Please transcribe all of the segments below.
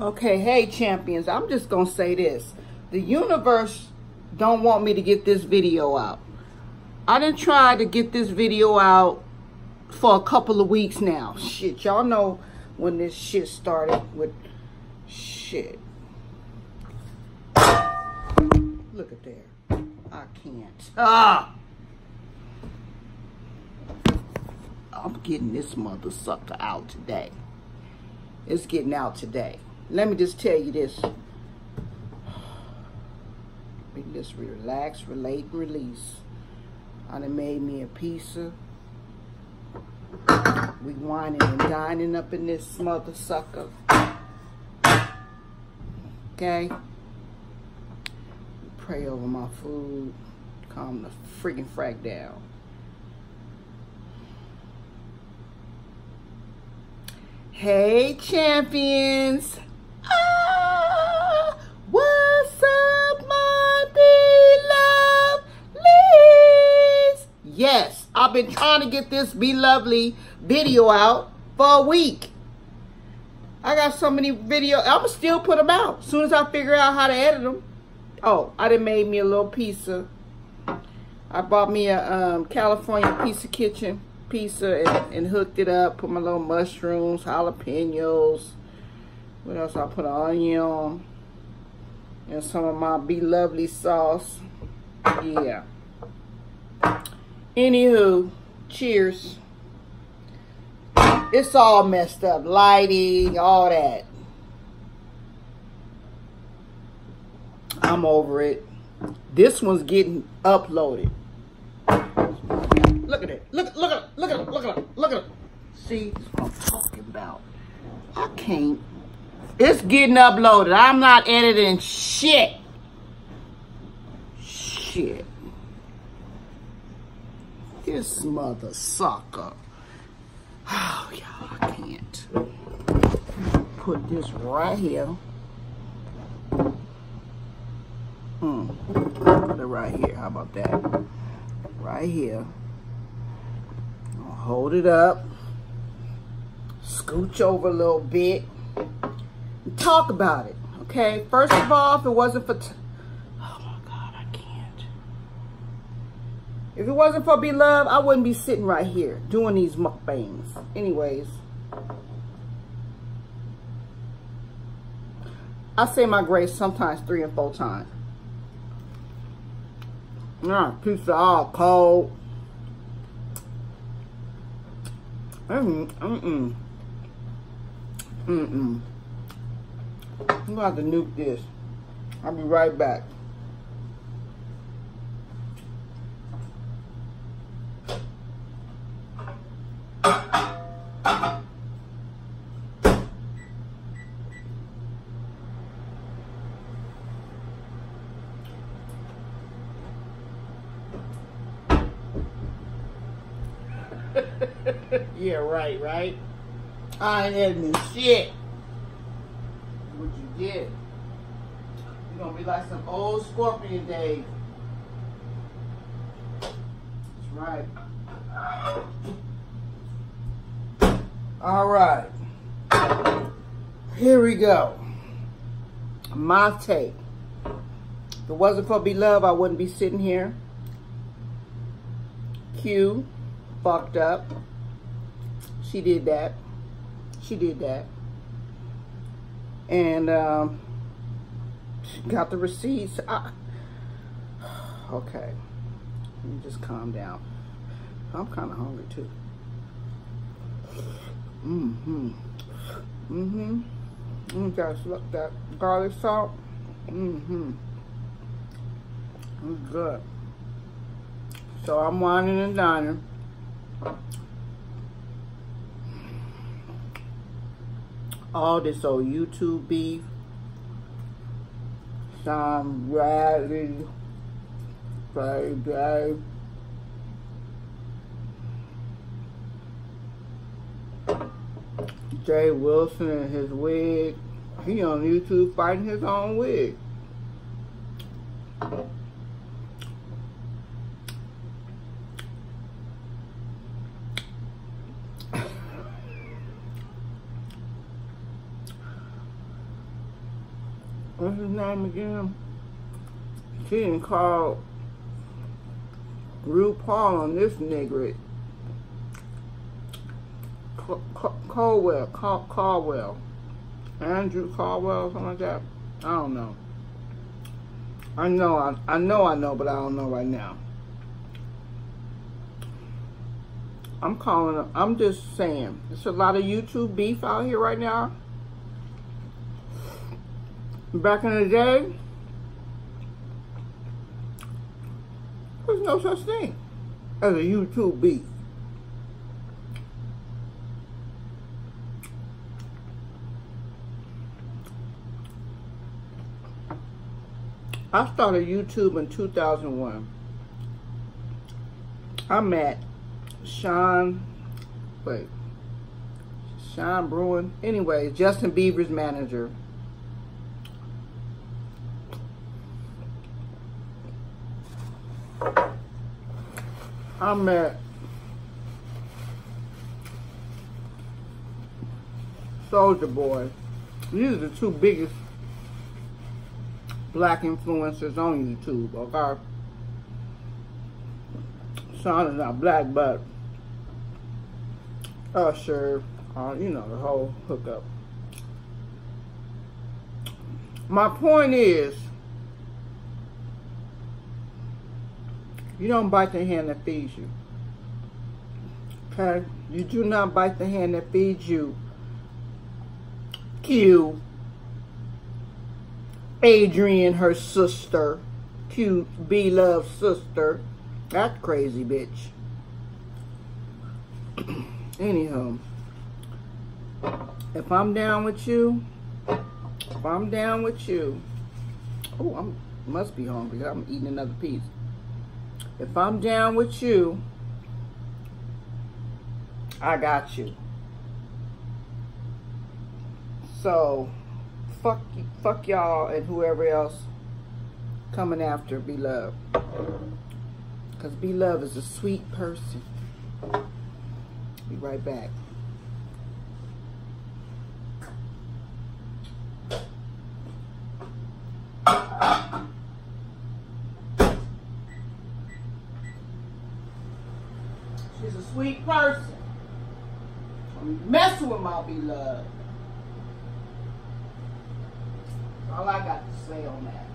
Okay, hey champions, I'm just gonna say this. The universe don't want me to get this video out. I didn't try to get this video out for a couple of weeks now. Shit, y'all know when this shit started with shit. Look at there. I can't. Ah! I'm getting this mother sucker out today. It's getting out today. Let me just tell you this. We just relax, relate, and release. I done made me a pizza. We whining and dining up in this mother sucker. Okay? Pray over my food. Calm the freaking frack down. Hey, champions. Yes, I've been trying to get this BLovesLife video out for a week. I got so many videos. I'm going to still put them out as soon as I figure out how to edit them. Oh, I done made me a little pizza. I bought me a um, California Pizza Kitchen pizza and, and, hooked it up. Put my little mushrooms, jalapenos. What else? I put an onion and some of my BLovesLife sauce. Yeah. Anywho, cheers. It's all messed up. Lighting, all that. I'm over it. This one's getting uploaded. Look at it. Look, look at it. Look at it. Look at it. Look at it. See, that's what I'm talking about. I can't. It's getting uploaded. I'm not editing shit. Shit. This mother sucker. Oh, y'all, I can't. Put this right here. Hmm. Put it right here. How about that? Right here hold it up, scooch over a little bit, talk about it, okay? First of all, if it wasn't for, oh my God, I can't. If it wasn't for Beloved, I wouldn't be sitting right here doing these mukbangs. Anyways. I say my grace sometimes three and four times. Ah, pizza all cold. Mm mm. Mm mm. I'm gonna have to nuke this. I'll be right back. Yeah, right, right? I ain't editing shit. What you get? You're gonna be like some old scorpion days. That's right. All right. Here we go. My take. If it wasn't for Beloved, I wouldn't be sitting here. Q fucked up. She did that. She did that. And um, got the receipts. I, okay. Let me just calm down. I'm kind of hungry too. Mm-hmm. Mm-hmm. Mm, guys, look that garlic salt. Mm-hmm. It's good. So I'm whining and dining. All this old YouTube beef. Some Bradley. Friday. Jay Wilson and his wig. He on YouTube fighting his own wig. what's his name again? She didn't call RuPaul on this nigga. Caldwell, Caldwell, Andrew Caldwell, something like that. I don't know. I know, I, I know, I know, but I don't know right now. I'm calling, I'm just saying, there's a lot of YouTube beef out here right now. Back in the day, there's no such thing as a YouTube beat. I started YouTube in 2001. I met Sean, wait, Sean Braun. Anyway, Justin Bieber's manager. I met Soulja Boy. These are the two biggest black influencers on YouTube, okay? Sean is not black, but Usher, uh, you know, the whole hookup. My point is, you don't bite the hand that feeds you. Okay? You do not bite the hand that feeds you. Q Adrian, her sister, cute, beloved sister. That crazy bitch. Anyhow, if I'm down with you, if I'm down with you, oh, I'm must be hungry. I'm eating another piece. If I'm down with you, I got you. So fuck fuck y'all and whoever else coming after Be Love. Because Be Love is a sweet person. Be right back. She's a sweet person. I'm messing with my beloved. all I got to say on that.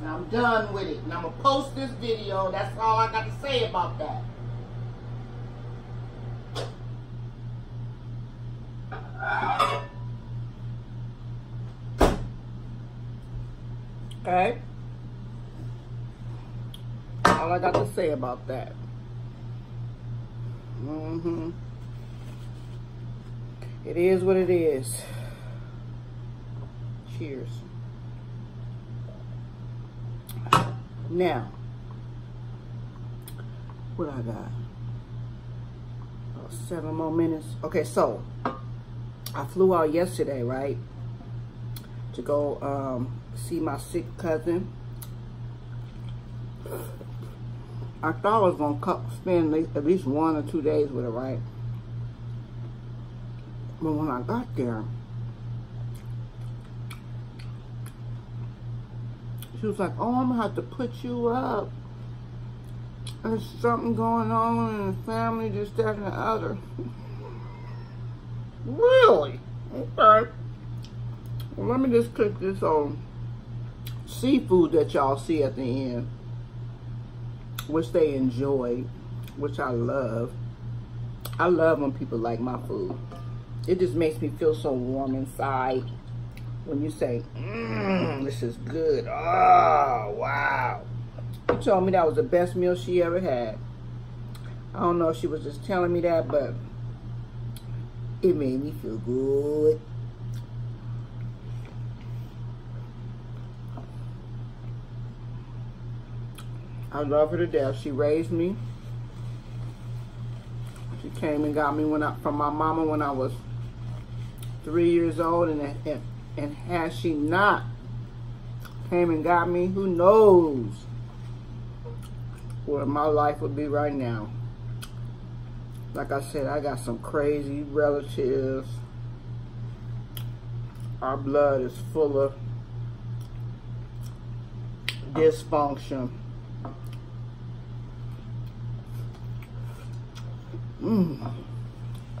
And I'm done with it. And I'm going to post this video. That's all I got to say about that. Okay? All I got to say about that. Mm-hmm. It is what it is. Cheers. Now, what I got? About seven more minutes. Okay, so I flew out yesterday, right? To go um, see my sick cousin. I thought I was going to spend at least one or two days with her, right? But when I got there, She was like, oh, I'm going to have to put you up. There's something going on in the family, just that and the other. really? Okay. Well, let me just cook this on seafood that y'all see at the end, which they enjoy, which I love. I love when people like my food. It just makes me feel so warm inside when you say, mmm, this is good. Oh, wow. She told me that was the best meal she ever had. I don't know if she was just telling me that, but it made me feel good. I love her to death. She raised me. She came and got me when I, from my mama when I was three years old and, and and has she not came and got me, who knows where my life would be right now. Like I said, I got some crazy relatives. Our blood is full of dysfunction. Mmm.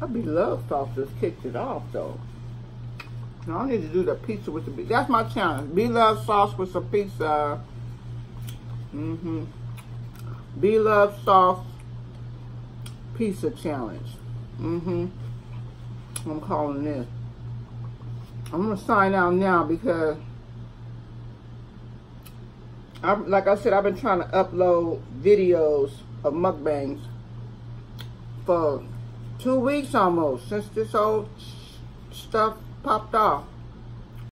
I be love sauce just kicked it off though. Now I need to do the pizza with the That's my challenge. Be love sauce with some pizza. Mm-hmm. Be love sauce pizza challenge. Mm-hmm. I'm calling this. I'm gonna sign out now because I'm like I said I've been trying to upload videos of mukbangs for two weeks almost since this old stuff popped off.